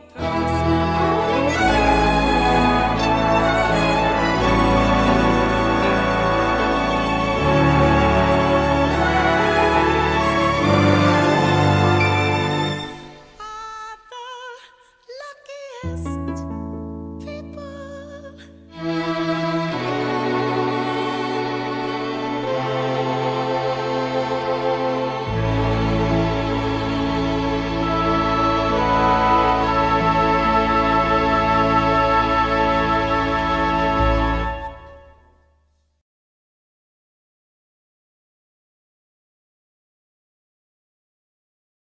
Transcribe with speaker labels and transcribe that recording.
Speaker 1: your